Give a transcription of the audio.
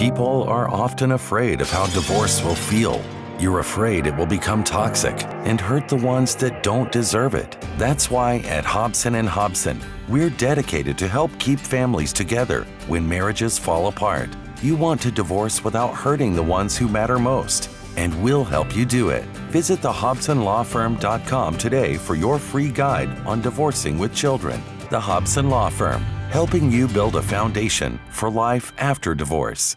People are often afraid of how divorce will feel. You're afraid it will become toxic and hurt the ones that don't deserve it. That's why at Hobson and Hobson, we're dedicated to help keep families together when marriages fall apart. You want to divorce without hurting the ones who matter most, and we'll help you do it. Visit thehobsonlawfirm.com today for your free guide on divorcing with children. The Hobson Law Firm, helping you build a foundation for life after divorce.